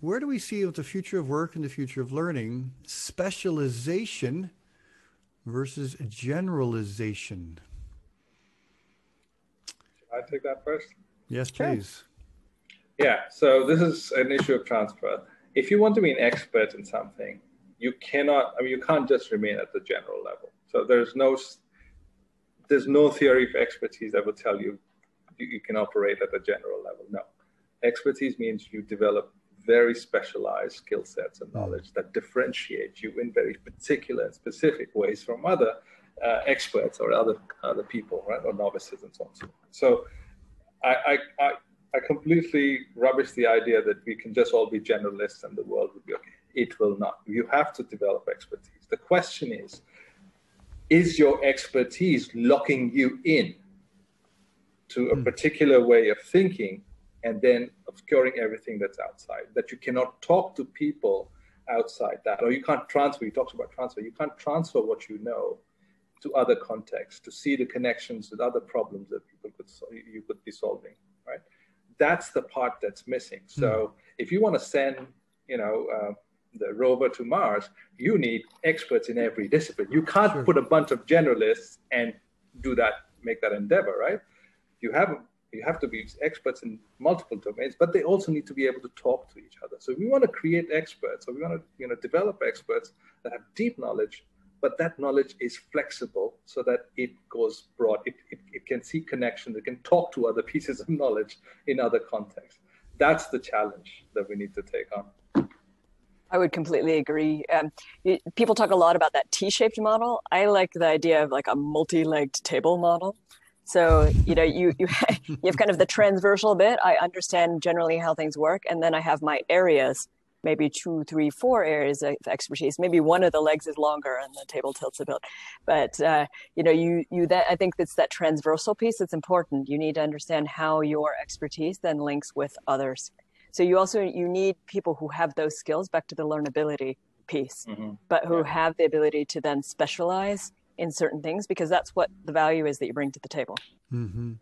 Where do we see with the future of work and the future of learning specialization versus generalization? Should I take that first? Yes, please. Yeah, so this is an issue of transfer. If you want to be an expert in something, you cannot, I mean, you can't just remain at the general level. So there's no there's no theory of expertise that will tell you, you can operate at a general level. No, expertise means you develop very specialized skill sets and knowledge that differentiate you in very particular and specific ways from other uh, experts or other other people, right, or novices and so on. So, so I, I, I, I completely rubbish the idea that we can just all be generalists and the world would be okay. It will not. You have to develop expertise. The question is, is your expertise locking you in to a mm. particular way of thinking and then obscuring everything that's outside. That you cannot talk to people outside that, or you can't transfer. You talked about transfer. You can't transfer what you know to other contexts to see the connections with other problems that people could you could be solving. Right. That's the part that's missing. So mm. if you want to send, you know. Uh, the rover to Mars, you need experts in every discipline. You can't sure. put a bunch of generalists and do that, make that endeavor, right? You have you have to be experts in multiple domains, but they also need to be able to talk to each other. So we want to create experts, or we want to you know develop experts that have deep knowledge, but that knowledge is flexible so that it goes broad. It, it, it can see connections. It can talk to other (laughs) pieces of knowledge in other contexts. That's the challenge that we need to take on. I would completely agree. Um, people talk a lot about that T-shaped model. I like the idea of like a multi-legged table model. So you know, you you (laughs) you have kind of the transversal bit. I understand generally how things work, and then I have my areas, maybe two, three, four areas of expertise. Maybe one of the legs is longer, and the table tilts a bit. But uh, you know, you you that I think it's that transversal piece that's important. You need to understand how your expertise then links with others. So you also you need people who have those skills. Back to the learnability piece, mm-hmm. but who yeah. have the ability to then specialize in certain things because that's what the value is that you bring to the table. Mm-hmm.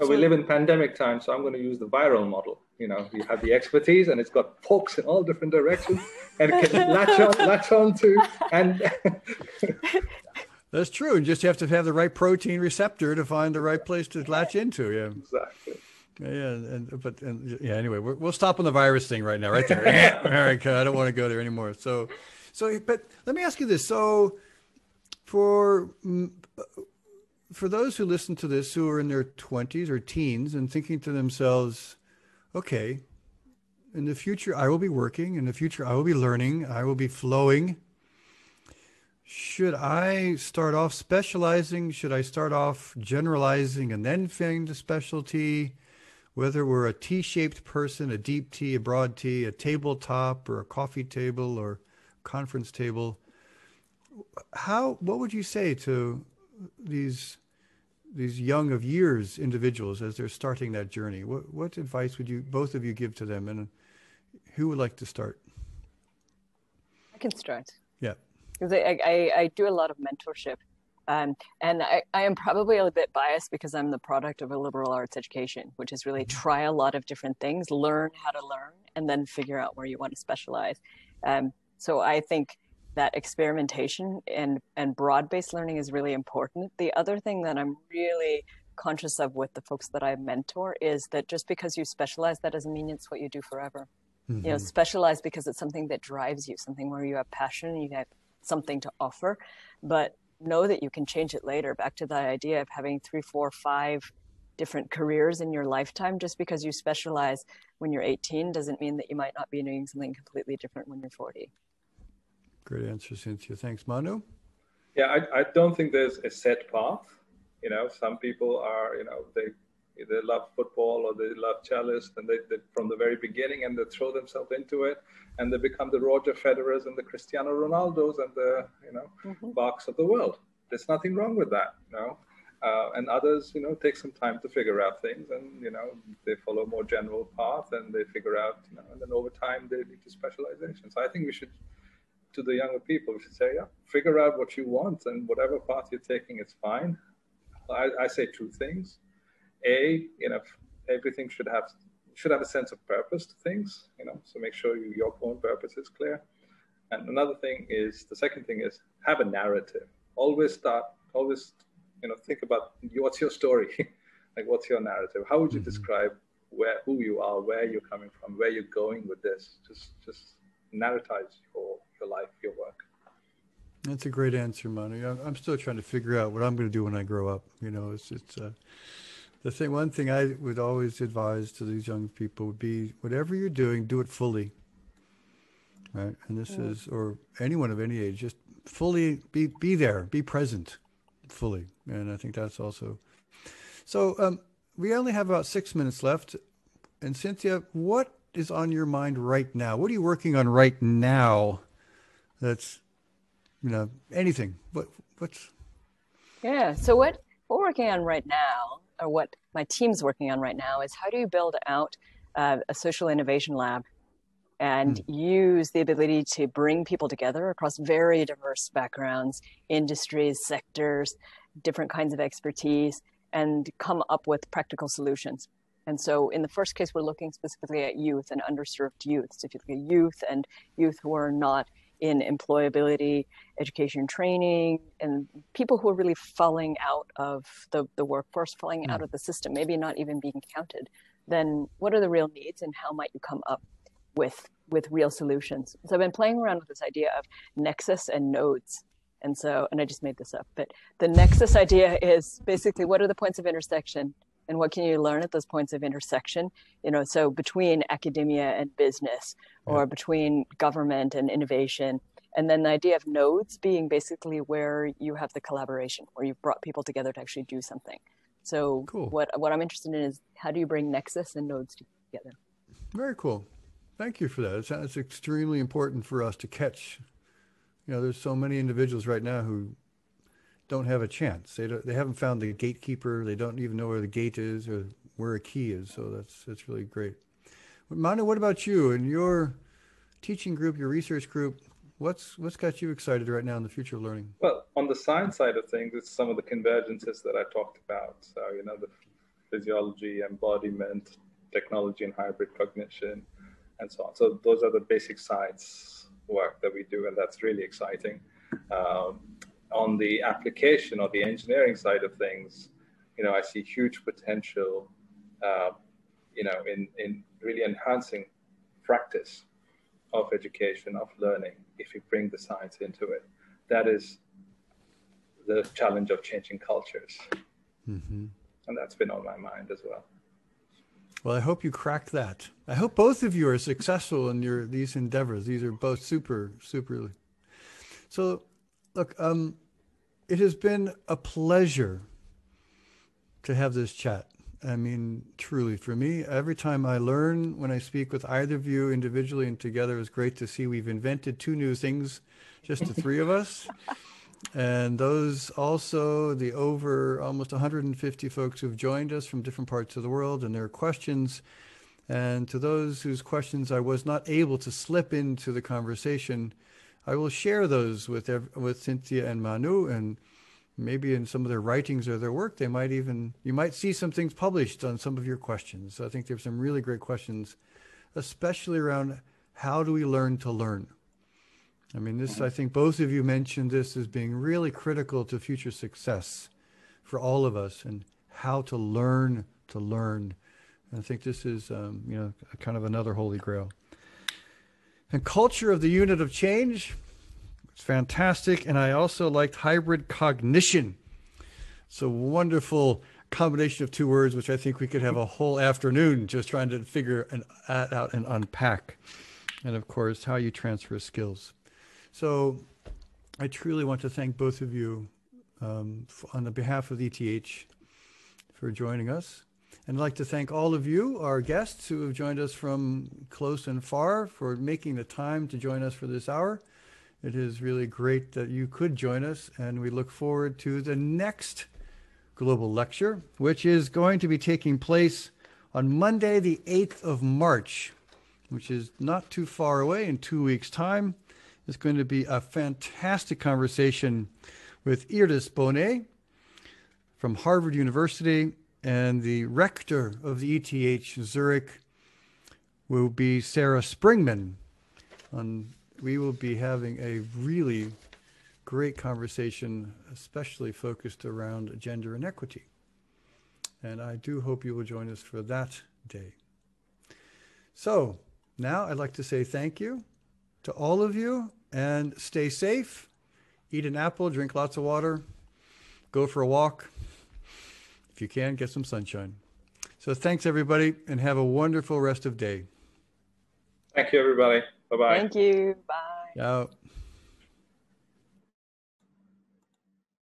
Well, so, we live in pandemic time, so I'm going to use the viral model. You know, you have the expertise, and it's got forks in all different directions, and it can (laughs) latch on, latch on to, and. (laughs) That's true. And just have to have the right protein receptor to find the right place to latch into. Yeah. Exactly. Yeah, and but and, yeah. Anyway, we will stop on the virus thing right now, right there. All (laughs) right, I don't want to go there anymore. So, so, but let me ask you this. So, for mm, for those who listen to this who are in their 20s or teens and thinking to themselves, okay, in the future I will be working, in the future I will be learning, I will be flowing. Should I start off specializing? Should I start off generalizing and then find a specialty? Whether we're a T shaped person, a deep T, a broad T, a tabletop, or a coffee table, or conference table, how what would you say to these these young of years individuals as they're starting that journey? What what advice would you both of you give to them, and who would like to start? I can start. Yeah, because I, I, I do a lot of mentorship, um, and I, I am probably a bit biased because I'm the product of a liberal arts education, which is really mm-hmm. try a lot of different things, learn how to learn, and then figure out where you want to specialize. Um, so I think that experimentation and and broad-based learning is really important. The other thing that I'm really conscious of with the folks that I mentor is that just because you specialize, that doesn't mean it's what you do forever. Mm-hmm. You know, mm-hmm. specialize because it's something that drives you, something where you have passion, you have something to offer, but know that you can change it later. Back to that idea of having three, four, five different careers in your lifetime. Just because you specialize when you're 18 doesn't mean that you might not be doing something completely different when you're 40. Great answer, Cynthia. Thanks, Manu. Yeah, I, I don't think there's a set path. You know, some people are, you know, they they love football or they love cellist and they, they from the very beginning and they throw themselves into it and they become the Roger Federers and the Cristiano Ronaldos and the you know mm-hmm. Bachs of the world. There's nothing wrong with that, you know. Uh, and others, you know, take some time to figure out things, and you know, they follow a more general path, and they figure out, you know, and then over time they lead to specialization. So I think we should to the younger people. We should say, yeah, figure out what you want, and whatever path you're taking is fine. I, I say two things. A, you know, everything should have should have a sense of purpose to things. You know, so make sure you, your own purpose is clear. And another thing is the second thing is have a narrative. Always start. Always, you know, think about what's your story. (laughs) like, what's your narrative? How would you mm-hmm. describe where who you are, where you're coming from, where you're going with this? Just just narratize your your life, your work. That's a great answer, Manu. I'm still trying to figure out what I'm going to do when I grow up. You know, it's it's uh, the thing. One thing I would always advise to these young people would be whatever you're doing, do it fully. Right, and this yeah. is, or anyone of any age, just fully be be there, be present, fully. And I think that's also. So um, we only have about six minutes left. And Cynthia, what is on your mind right now? What are you working on right now? That's, you know, anything. What what's? Yeah. So what we're working on right now or what my team's working on right now is how do you build out uh, a social innovation lab and mm. use the ability to bring people together across very diverse backgrounds, industries, sectors, different kinds of expertise, and come up with practical solutions. And so, in the first case, we're looking specifically at youth and underserved youth. So, if you look at youth and youth who are not in employability, education, training, and people who are really falling out of the, the workforce, falling mm. out of the system, maybe not even being counted, then what are the real needs and how might you come up with with real solutions. So I've been playing around with this idea of nexus and nodes. And so, and I just made this up, but the nexus idea is basically what are the points of intersection and what can you learn at those points of intersection? You know, so between academia and business or between government and innovation. And then the idea of nodes being basically where you have the collaboration, where you've brought people together to actually do something. So cool. what what I'm interested in is how do you bring nexus and nodes together? Very cool. Thank you for that. It's, it's extremely important for us to catch. You know, there's so many individuals right now who don't have a chance. They don't, they haven't found the gatekeeper. They don't even know where the gate is or where a key is. So that's that's really great. Manu, what about you and your teaching group, your research group? What's what's got you excited right now in the future of learning? Well, on the science side of things, it's some of the convergences that I talked about. So you know, the physiology, embodiment, technology, and hybrid cognition and so on. So those are the basic science work that we do, and that's really exciting. Um, on the application or the engineering side of things, you know, I see huge potential, uh, you know, in, in really enhancing practice of education, of learning, if you bring the science into it. That is the challenge of changing cultures. Mm-hmm. And that's been on my mind as well. Well, I hope you crack that. I hope both of you are successful in your these endeavors. These are both super, super. So, look, um, it has been a pleasure to have this chat. I mean, truly, for me, every time I learn when I speak with either of you individually and together, it's great to see we've invented two new things, just the three of us. And those also, the over almost 150 folks who've joined us from different parts of the world and their questions. And to those whose questions I was not able to slip into the conversation, I will share those with, with Cynthia and Manu. And maybe in some of their writings or their work, they might even, you might see some things published on some of your questions. So I think there's some really great questions, especially around how do we learn to learn? I mean, this, I think both of you mentioned this as being really critical to future success for all of us and how to learn to learn. And I think this is, um, you know, kind of another holy grail. And culture of the unit of change, it's fantastic. And I also liked hybrid cognition. It's a wonderful combination of two words, which I think we could have a whole afternoon just trying to figure an, out and unpack. And of course, how you transfer skills. So I truly want to thank both of you um, on the behalf of ETH for joining us. And I'd like to thank all of you, our guests who have joined us from close and far, for making the time to join us for this hour. It is really great that you could join us, and we look forward to the next global lecture, which is going to be taking place on Monday, the 8th of March, which is not too far away in two weeks' time. It's going to be a fantastic conversation with Iris Bohnet from Harvard University, and the rector of the ETH Zurich will be Sarah Springman. And we will be having a really great conversation, especially focused around gender inequity. And I do hope you will join us for that day. So now I'd like to say thank you to all of you and stay safe. Eat an apple, drink lots of water, go for a walk. If you can, get some sunshine. So thanks, everybody, and have a wonderful rest of day. Thank you, everybody. Bye bye. Thank you. Bye. Ciao.